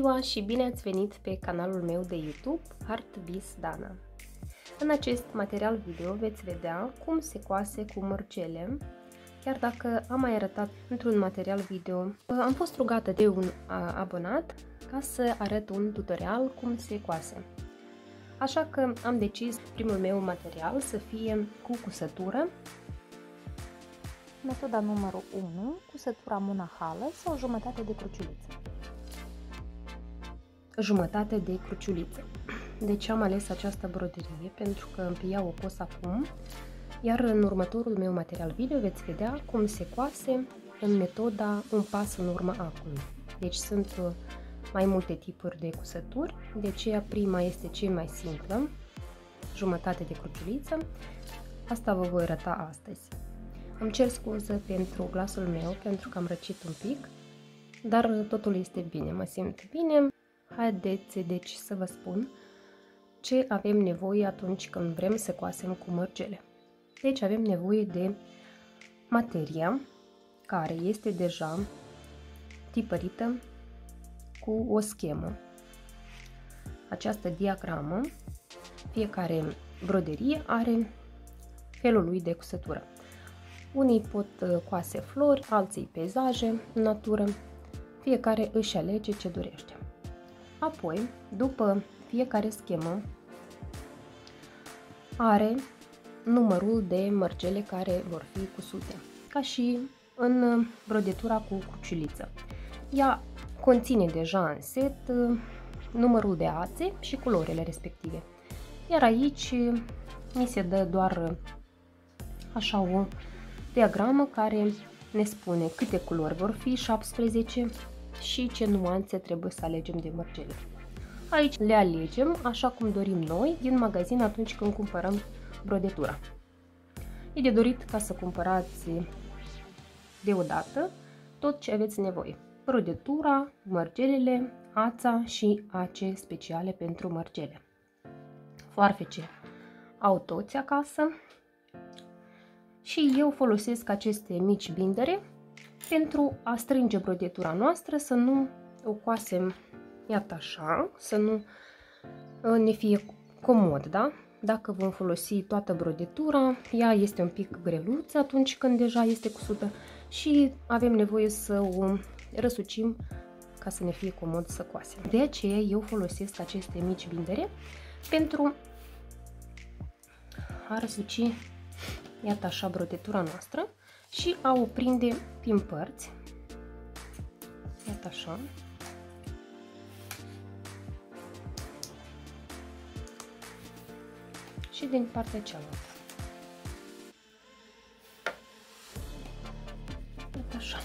Bună ziua și bine ați venit pe canalul meu de YouTube Artbiz Dana. În acest material video veți vedea cum se coase cu mărgele, chiar dacă am mai arătat într-un material video. Am fost rugată de un abonat ca să arăt un tutorial cum se coase. Așa că am decis primul meu material să fie cu cusătură. Metoda numărul 1, cusătura monahală sau jumătate de cruciuliță jumătate de cruciuliță. De ce am ales această broderie? Pentru că îmi iau o cos acum, iar în următorul meu material video veți vedea cum se coase în metoda un pas în urma acului. Deci sunt uh, mai multe tipuri de cusături, de aceea prima este cea mai simplă, jumătate de cruciuliță. Asta vă voi arăta astăzi. Îmi cer scuze pentru glasul meu, pentru că am răcit un pic, dar totul este bine, mă simt bine. Haideți deci să vă spun ce avem nevoie atunci când vrem să coasem cu mărgele. Deci avem nevoie de materia care este deja tipărită cu o schemă. Această diagramă, fiecare broderie are felul lui de cusătură. Unii pot uh, coase flori, alții peisaje, natură, fiecare își alege ce dorește. Apoi, după fiecare schemă, are numărul de mărgele care vor fi cusute, ca și în brodetura cu cuciuliță. Ea conține deja în set uh, numărul de ațe și culorile respective. Iar aici mi se dă doar așa o diagramă care ne spune câte culori vor fi, 17, și ce nuanțe trebuie să alegem de mărgele. Aici le alegem așa cum dorim noi din magazin atunci când cumpărăm brodetura. E de dorit ca să cumpărați deodată tot ce aveți nevoie. Brodetura, mărgelele, ața și ace speciale pentru mărgele. Foarfece au toți acasă și eu folosesc aceste mici bindere pentru a strânge brodetura noastră, să nu o coasem, iată așa, să nu uh, ne fie comod, da? Dacă vom folosi toată brodetura, ea este un pic greluță atunci când deja este cusută și avem nevoie să o răsucim ca să ne fie comod să coasem. De aceea eu folosesc aceste mici bindere pentru a răsuci, iată așa, brodetura noastră și a o prinde prin părți. Iată așa. Și din partea cealaltă. Iată așa.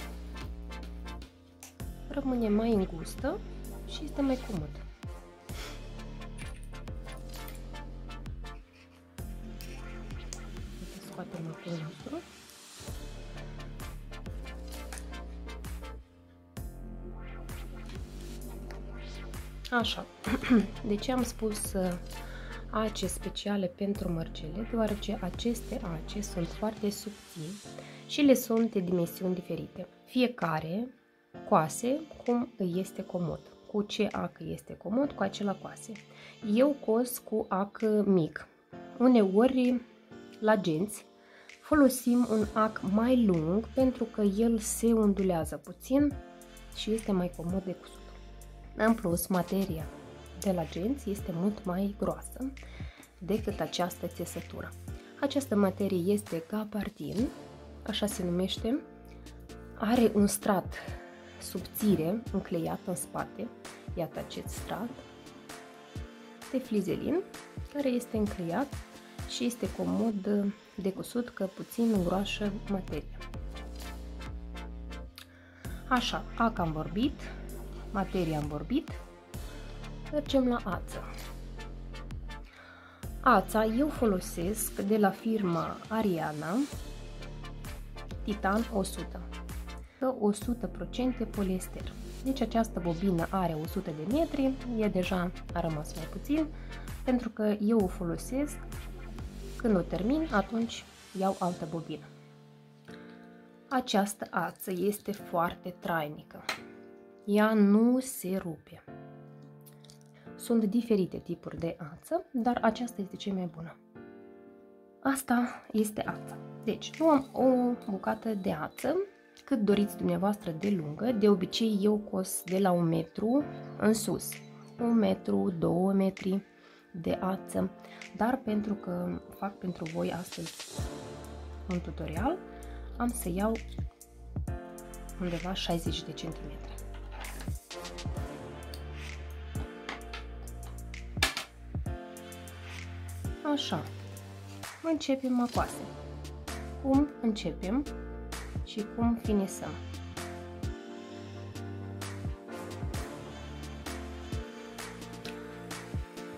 Rămâne mai îngustă și este mai comod. Scoatem acum nostru. Așa, de ce am spus uh, ace speciale pentru mărgele? Deoarece aceste ace sunt foarte subțiri și le sunt de dimensiuni diferite. Fiecare coase cum îi este comod. Cu ce ac este comod, cu acela coase. Eu cos cu ac mic. Uneori, la genți, folosim un ac mai lung pentru că el se undulează puțin și este mai comod de cusut. În plus, materia de la genți este mult mai groasă decât această țesătură. Această materie este gabardin, așa se numește, are un strat subțire încleiat în spate, iată acest strat, de flizelin, care este încleiat și este comod de cusut că puțin îngroașă materia. Așa, ac am vorbit, materie am vorbit, mergem la ață. Ața eu folosesc de la firma Ariana Titan 100 100% poliester. Deci această bobină are 100 de metri, e deja a rămas mai puțin, pentru că eu o folosesc, când o termin, atunci iau altă bobină. Această ață este foarte trainică ea nu se rupe. Sunt diferite tipuri de ață, dar aceasta este cea mai bună. Asta este ața. Deci, luăm o bucată de ață, cât doriți dumneavoastră de lungă. De obicei, eu cos de la un metru în sus. Un metru, două metri de ață. Dar pentru că fac pentru voi astăzi un tutorial, am să iau undeva 60 de centimetri. Așa. Începem macoase. Cum începem și cum finisăm.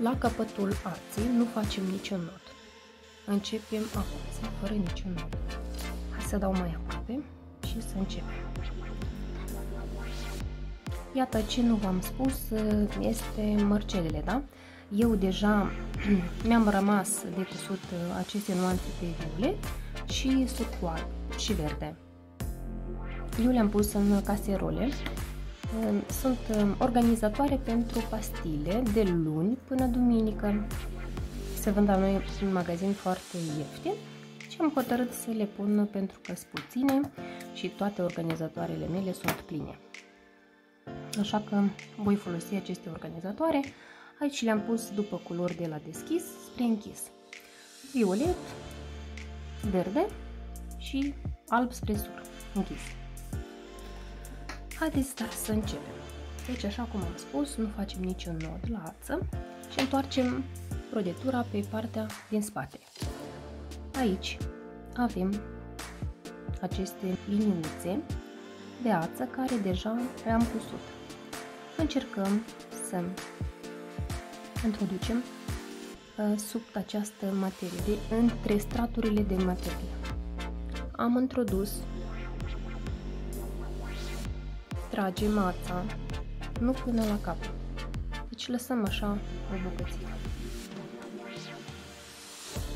La capătul arții nu facem niciun nod. Începem acum, fără niciun nod. Hai să dau mai aproape și să începem. Iată ce nu v-am spus este mărcelele, da? Eu deja mi-am rămas de cusut aceste nuanțe de violet și sub cu alb și verde. Eu le-am pus în caserole. Sunt organizatoare pentru pastile de luni până duminică. Se vând la noi în magazin foarte ieftin și am hotărât să le pun pentru că sunt puține și toate organizatoarele mele sunt pline. Așa că voi folosi aceste organizatoare Aici le-am pus după culori de la deschis spre închis. Violet, verde și alb spre sur, închis. Haideți dar să începem. Deci, așa cum am spus, nu facem niciun nod la ață și întoarcem prodetura pe partea din spate. Aici avem aceste liniuțe de ață care deja le-am cusut. Încercăm să introducem uh, sub această materie, de, între straturile de materie. Am introdus, tragem mața, nu până la cap. Deci lăsăm așa o bucățică.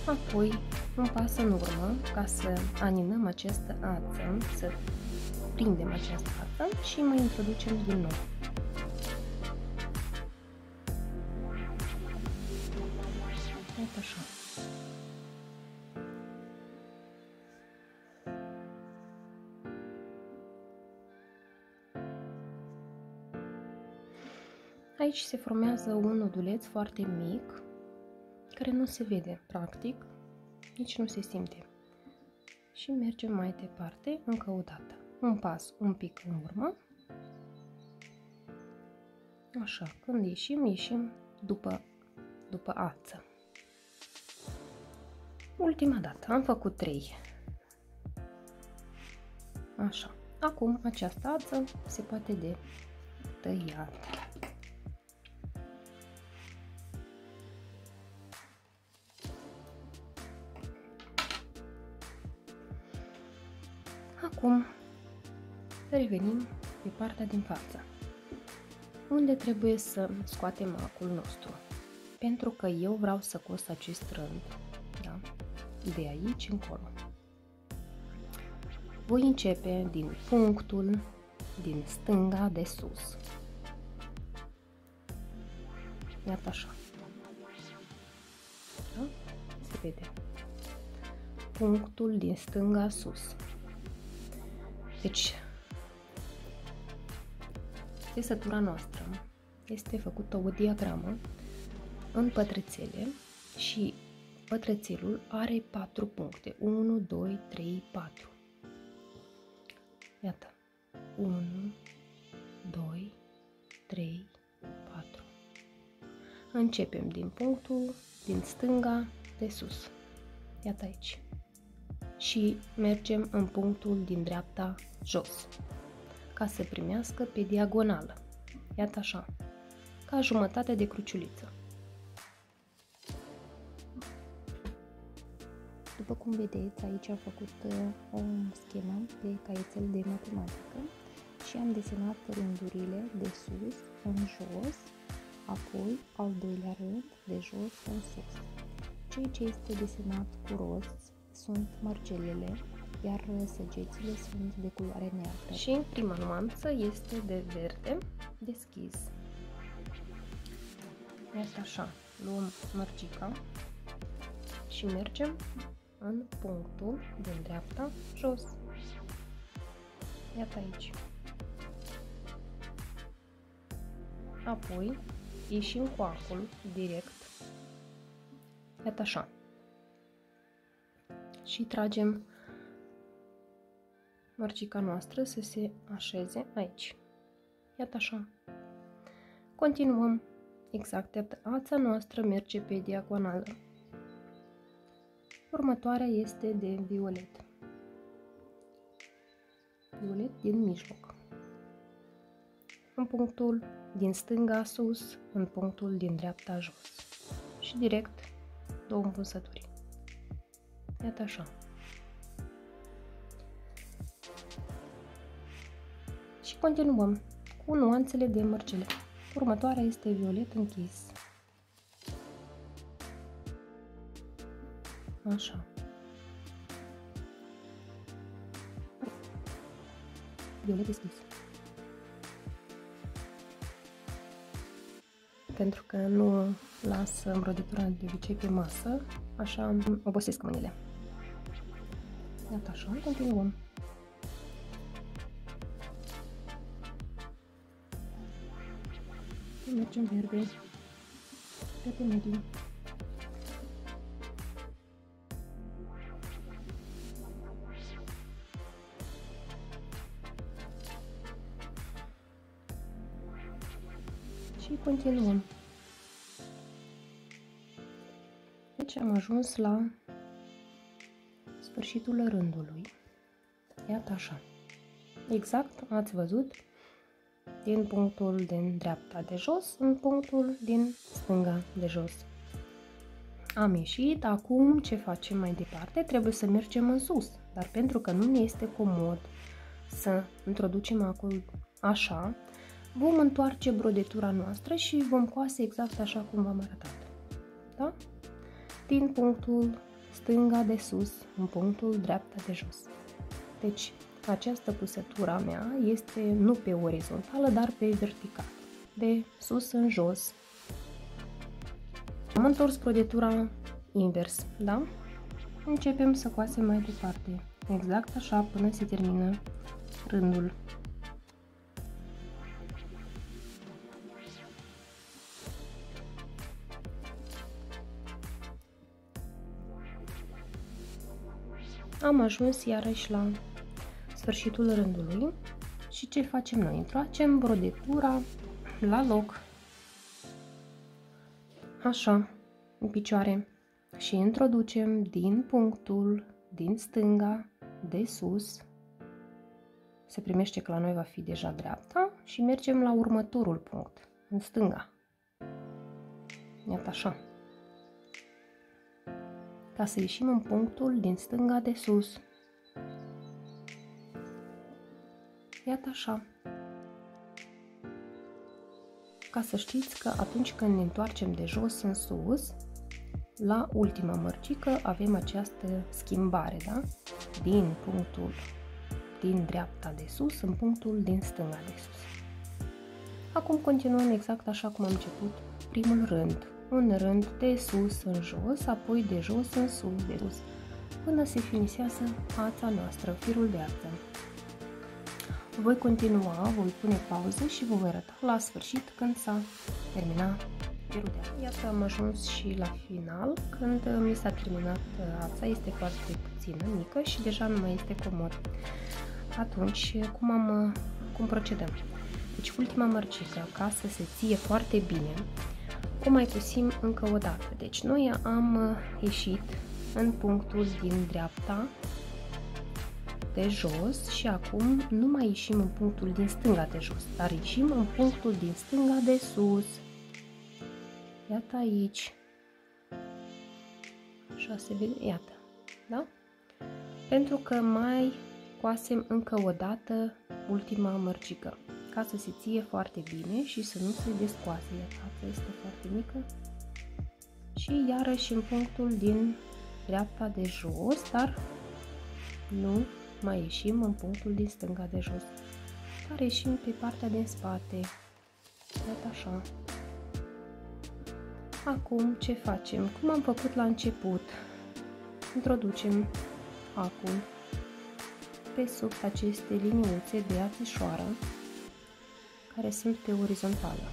Apoi un pas în urmă ca să aninăm această ață, să prindem această ață și mai introducem din nou. Aici se formează un noduleț foarte mic, care nu se vede, practic, nici nu se simte. Și mergem mai departe, încă o dată. Un pas un pic în urmă. Așa, când ieșim, ieșim după, după ață. Ultima dată am făcut 3. Așa. Acum această ață se poate de tăiat. Revenim pe partea din față, unde trebuie să scoatem acul nostru. Pentru că eu vreau să cos acest rând, da? de aici încolo. Voi începe din punctul din stânga de sus. Iată așa. Da? Se vede. Punctul din stânga sus. Deci, tesătura noastră este făcută o diagramă în pătrățele și Pătrățelul are 4 puncte. 1, 2, 3, 4. Iată. 1, 2, 3, 4. Începem din punctul din stânga de sus. Iată aici. Și mergem în punctul din dreapta jos. Ca să primească pe diagonală. Iată așa. Ca jumătate de cruciuliță. După cum vedeți, aici am făcut uh, o schemă pe caietel de matematică și am desenat rândurile de sus în jos, apoi al doilea rând de jos în sus. Ceea ce este desenat cu roz sunt margelele iar săgețile sunt de culoare neagră. Și prima nuanță este de verde deschis. Iată așa, luăm mărgica și mergem în punctul din dreapta jos. Iată aici. Apoi ieșim cu acul direct. Iată așa. Și tragem mărcica noastră să se așeze aici. Iată așa. Continuăm exact. Ața noastră merge pe diagonală. Următoarea este de violet. Violet din mijloc. În punctul din stânga sus, în punctul din dreapta jos. Și direct două împunsături. Iată așa. Continuăm cu nuanțele de mărgele. Următoarea este violet închis. Așa. Violet deschis. Pentru că nu las îmbrăditura de obicei pe masă, așa obosesc mâinile. Iată așa, continuăm. Mergem verde, pe mediu. și continuăm. Deci am ajuns la sfârșitul rândului. Iată așa. Exact ați văzut din punctul din dreapta de jos în punctul din stânga de jos. Am ieșit, acum ce facem mai departe? Trebuie să mergem în sus, dar pentru că nu ne este comod să introducem acul așa, vom întoarce brodetura noastră și vom coase exact așa cum v-am arătat. Da? Din punctul stânga de sus în punctul dreapta de jos. Deci, această pusătura mea este nu pe orizontală, dar pe vertical. De sus în jos. Am întors brodetura invers, da? Începem să coasem mai departe, exact așa până se termină rândul am ajuns iarăși la sfârșitul rândului și ce facem noi? Întoarcem brodetura la loc, așa, în picioare și introducem din punctul din stânga de sus, se primește că la noi va fi deja dreapta și mergem la următorul punct, în stânga. Iată așa ca să ieșim în punctul din stânga de sus. Iată așa. Ca să știți că atunci când ne întoarcem de jos în sus, la ultima mărcică avem această schimbare, da? Din punctul din dreapta de sus în punctul din stânga de sus. Acum continuăm exact așa cum am început primul rând un rând de sus în jos, apoi de jos în sus, de sus, până se finisează fața noastră, firul de ață. Voi continua, voi pune pauză și vă voi arăta la sfârșit când s-a terminat firul de ață. Iată am ajuns și la final, când mi s-a terminat ața, este foarte puțină, mică și deja nu mai este comod. Atunci, cum, am, cum procedăm? Deci ultima mărcică, ca să se ție foarte bine, o mai cusim încă o dată. Deci noi am uh, ieșit în punctul din dreapta de jos și acum nu mai ieșim în punctul din stânga de jos, dar ieșim în punctul din stânga de sus. Iată aici. Așa se vede, iată, da? Pentru că mai coasem încă o dată ultima mărcică ca să se ție foarte bine și să nu se descoase. Asta este foarte mică. Și iarăși în punctul din dreapta de jos, dar Nu mai ieșim în punctul din stânga de jos, dar ieșim pe partea din spate. Iată așa. Acum ce facem? Cum am făcut la început? Introducem acul pe sub aceste liniuțe de atișoară care sunt pe orizontală.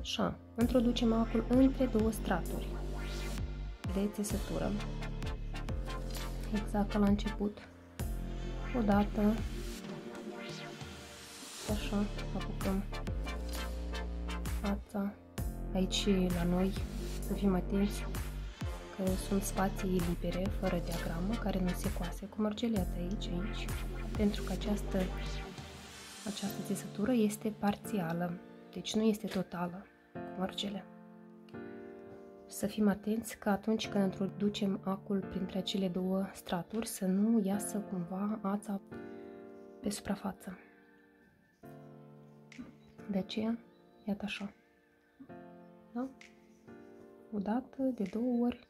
Așa, introducem acul între două straturi de țesătură. Exact ca la început. Odată. Așa, apucăm fața. Aici la noi să fim atenți că sunt spații libere, fără diagramă, care nu se coase cu mărgeleața aici, aici, pentru că această, această țesătură este parțială, deci nu este totală cu mărgele. Să fim atenți că atunci când introducem acul printre cele două straturi, să nu iasă cumva ața pe suprafață. De aceea, iată așa. Da? O dată, de două ori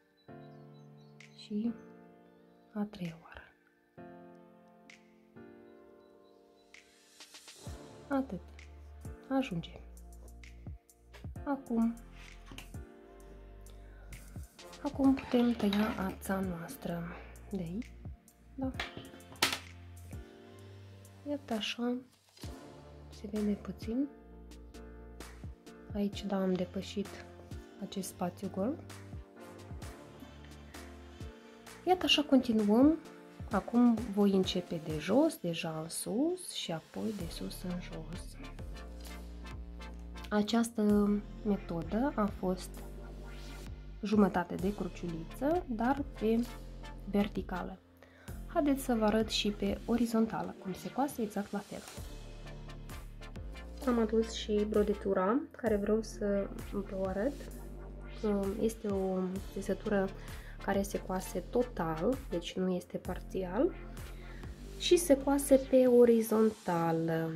și a treia oară. Atât. Ajunge. Acum, acum putem tăia ața noastră de aici. Da. Iată așa, se vede puțin. Aici, da, am depășit acest spațiu gol. Iată așa continuăm. Acum voi începe de jos, deja în sus și apoi de sus în jos. Această metodă a fost jumătate de cruciuliță, dar pe verticală. Haideți să vă arăt și pe orizontală, cum se coase exact la fel. Am adus și brodetura, care vreau să vă arăt. Este o țesătură care se coase total, deci nu este parțial, și se coase pe orizontal,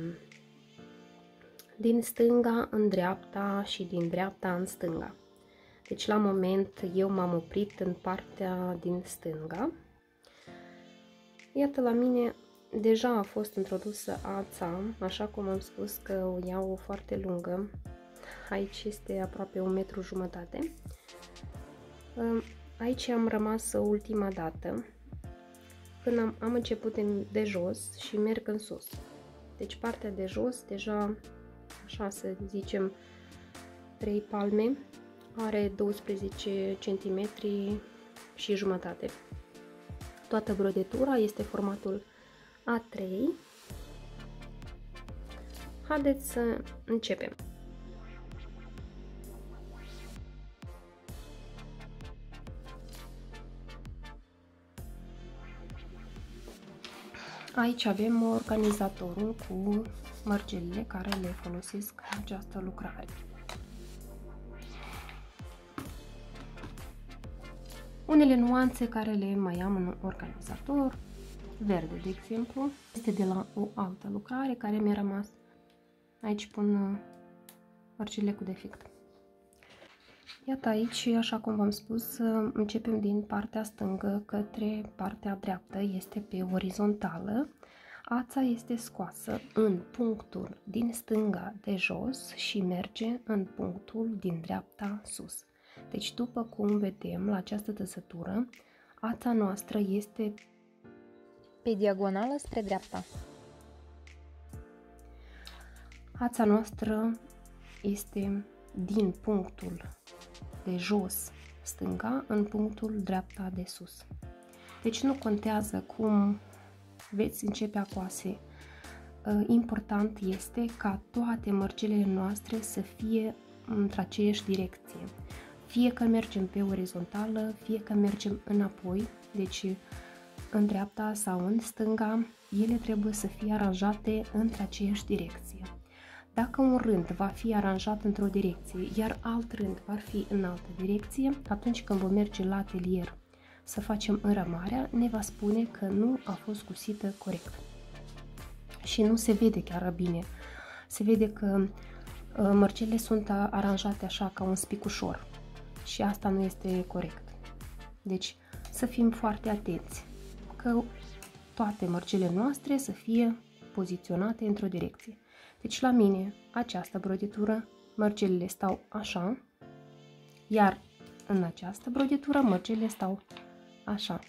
din stânga în dreapta și din dreapta în stânga. Deci la moment eu m-am oprit în partea din stânga. Iată la mine deja a fost introdusă ața, așa cum am spus că o iau foarte lungă. Aici este aproape un metru jumătate. Aici am rămas ultima dată, când am, am început de jos și merg în sus. Deci partea de jos, deja, așa să zicem, 3 palme, are 12 cm și jumătate. Toată brodetura este formatul A3. Haideți să începem. Aici avem organizatorul cu mărgelile care le folosesc în această lucrare. Unele nuanțe care le mai am în organizator, verde de exemplu, este de la o altă lucrare care mi-a rămas. Aici pun mărgelile cu defect. Iată aici, așa cum v-am spus, începem din partea stângă către partea dreaptă, este pe orizontală. Ața este scoasă în punctul din stânga de jos și merge în punctul din dreapta sus. Deci, după cum vedem la această tăsătură, ața noastră este pe diagonală spre dreapta. Ața noastră este din punctul de jos stânga în punctul dreapta de sus. Deci nu contează cum veți începe a coase. Uh, important este ca toate mărgelele noastre să fie într-aceeași direcție. Fie că mergem pe orizontală, fie că mergem înapoi, deci în dreapta sau în stânga, ele trebuie să fie aranjate într aceeași direcție. Dacă un rând va fi aranjat într-o direcție, iar alt rând va fi în altă direcție, atunci când vom merge la atelier să facem înrămarea, ne va spune că nu a fost cusită corect. Și nu se vede chiar bine. Se vede că uh, mărcele sunt aranjate așa ca un spicușor și asta nu este corect. Deci să fim foarte atenți că toate mărgele noastre să fie poziționate într-o direcție. Deci la mine această broditură, mărgelele stau așa, iar în această broditură mărgelele stau așa.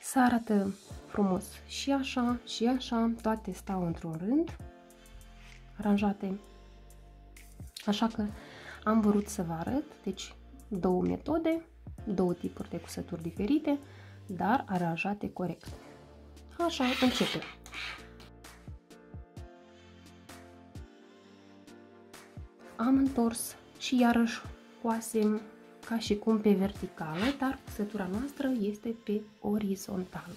Să arată frumos și așa și așa, toate stau într-un rând, aranjate. Așa că am vrut să vă arăt, deci două metode, două tipuri de cusături diferite, dar aranjate corect. Așa, începem. Am întors și iarăși coasem ca și cum pe verticală, dar cusătura noastră este pe orizontală.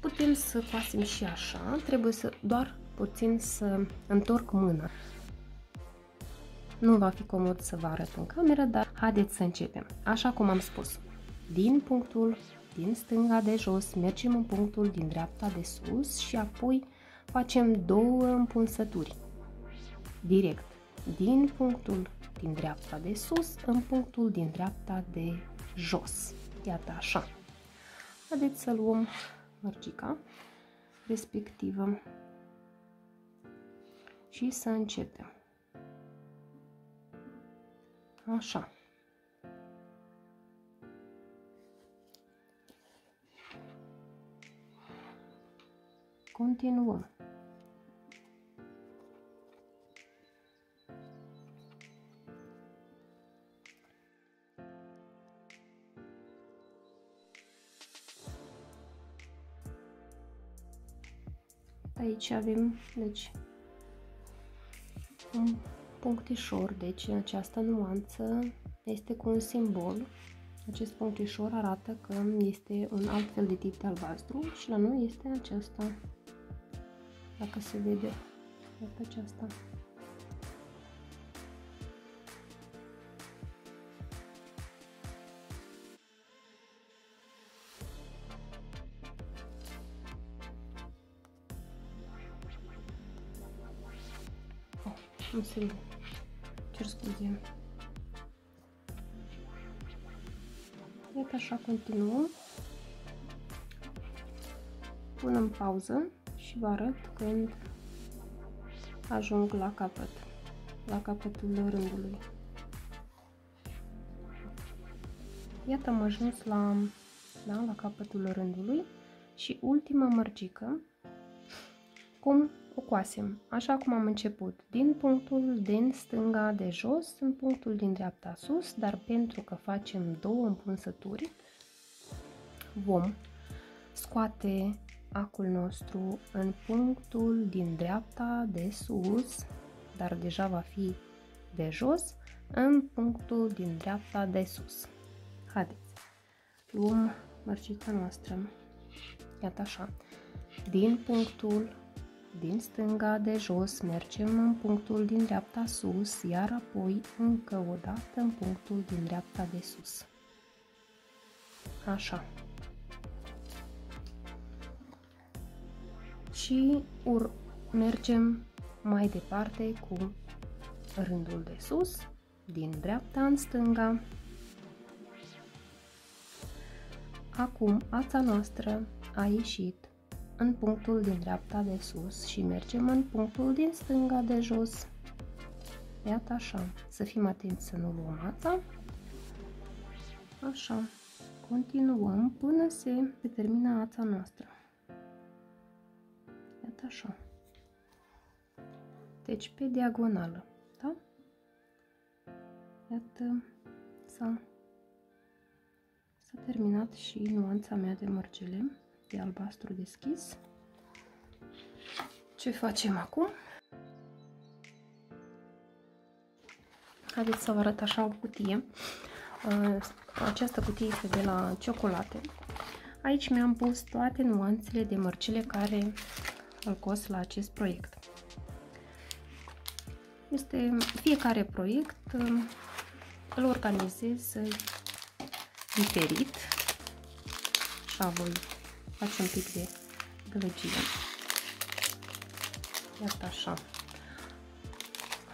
Putem să coasem și așa, trebuie să doar puțin să întorc mâna. Nu va fi comod să vă arăt în cameră, dar haideți să începem. Așa cum am spus, din punctul din stânga de jos mergem în punctul din dreapta de sus și apoi facem două împunsături. Direct, din punctul din dreapta de sus în punctul din dreapta de jos. Iată așa. Haideți să luăm mărgica respectivă și să începem. Așa. Continuăm. Aici avem, deci, un punctișor, deci această nuanță este cu un simbol. Acest punctișor arată că este un alt fel de tip de albastru și la noi este acesta, dacă se vede, iată aceasta. Nu se vede. Cer scuze. Iată așa continuăm. Pun în pauză și vă arăt când ajung la capăt, la capătul rândului. Iată am ajuns la, da, la capătul rândului și ultima mărgică, cum o coasem, așa cum am început, din punctul din stânga de jos în punctul din dreapta sus, dar pentru că facem două împunsături, vom scoate acul nostru în punctul din dreapta de sus, dar deja va fi de jos, în punctul din dreapta de sus. Haideți, luăm mărcica noastră, iată așa, din punctul din stânga de jos mergem în punctul din dreapta sus, iar apoi încă o dată în punctul din dreapta de sus. Așa. Și ur mergem mai departe cu rândul de sus, din dreapta în stânga. Acum ața noastră a ieșit în punctul din dreapta de sus și mergem în punctul din stânga de jos. Iată așa, să fim atenți să nu luăm ața. Așa, continuăm până se termină ața noastră. Iată așa. Deci pe diagonală, da? Iată, s-a terminat și nuanța mea de mărgele de albastru deschis. Ce facem acum? Haideți să vă arăt așa o cutie. Uh, această cutie este de la ciocolate. Aici mi-am pus toate nuanțele de mărcile care îl cos la acest proiect. Este fiecare proiect uh, îl organizez diferit. Așa voi face un pic de gălăgie. Iată așa.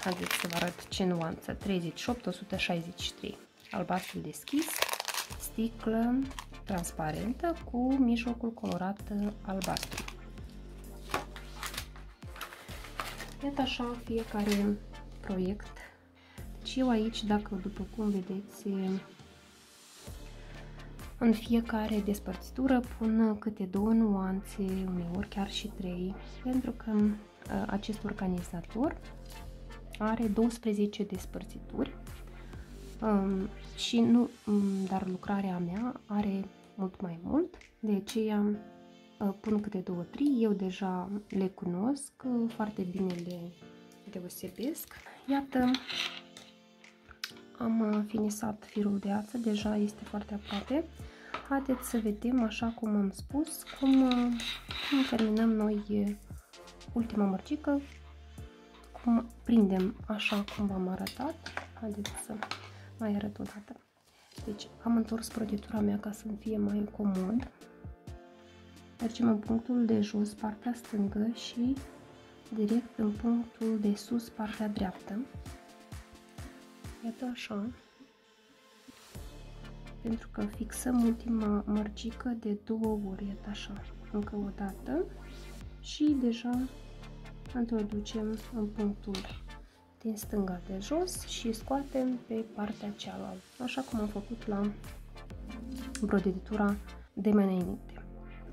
Haideți să vă arăt ce nuanță. 38-163. Albastru deschis, sticlă transparentă cu mijlocul colorat albastru. Iată așa fiecare proiect. Deci eu aici, dacă după cum vedeți, în fiecare despărțitură pun câte două nuanțe, uneori chiar și trei, pentru că uh, acest organizator are 12 despărțituri um, și nu, um, dar lucrarea mea are mult mai mult, de aceea uh, pun câte două, trei, eu deja le cunosc, uh, foarte bine le deosebesc. Iată, am finisat firul de ață, deja este foarte aproape. Haideți să vedem, așa cum am spus, cum, cum terminăm noi ultima mărcică, cum prindem așa cum v-am arătat. Haideți să mai arăt o dată. Deci am întors prăjitura mea ca să-mi fie mai comod. Mergem în punctul de jos, partea stângă și direct în punctul de sus, partea dreaptă. Iată așa pentru că fixăm ultima mărgică de două ori, iată așa, încă o dată și deja introducem în punctul din stânga de jos și scoatem pe partea cealaltă, așa cum am făcut la brodeditura de mai înainte.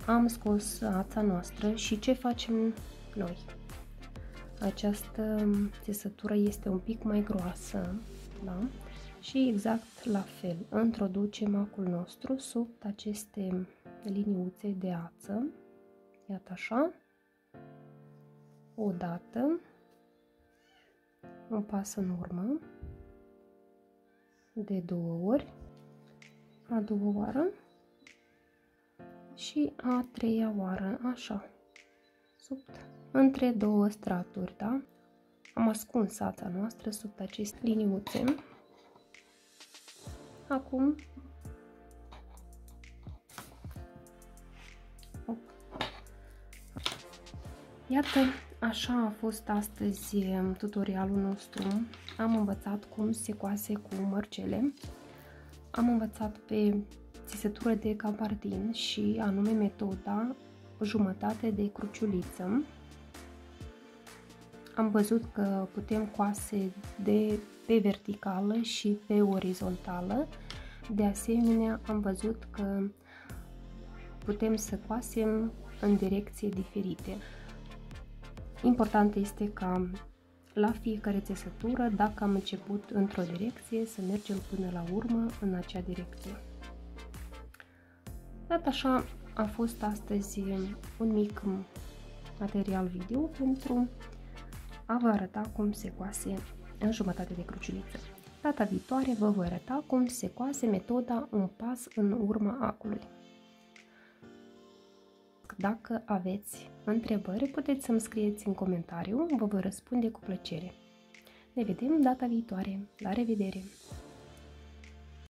Am scos ața noastră și ce facem noi? Această țesătură este un pic mai groasă, da? și exact la fel introducem acul nostru sub aceste liniuțe de ață, iată așa, o dată, un pas în urmă, de două ori, a doua oară. Și a treia oară, așa, sub, între două straturi, da? Am ascuns ața noastră sub aceste liniuțe Acum Iată, așa a fost astăzi um, tutorialul nostru. Am învățat cum se coase cu mărcele. Am învățat pe țesătură de gabardin și anume metoda jumătate de cruciuliță. Am văzut că putem coase de pe verticală și pe orizontală. De asemenea, am văzut că putem să coasem în direcții diferite. Important este ca la fiecare țesătură, dacă am început într-o direcție, să mergem până la urmă în acea direcție. Dat așa, a fost astăzi un mic material video pentru a vă arăta cum se coase în jumătate de cruciuliță. Data viitoare vă voi arăta cum se coase metoda un pas în urma acului. Dacă aveți întrebări, puteți să-mi scrieți în comentariu, vă voi răspunde cu plăcere. Ne vedem data viitoare. La revedere!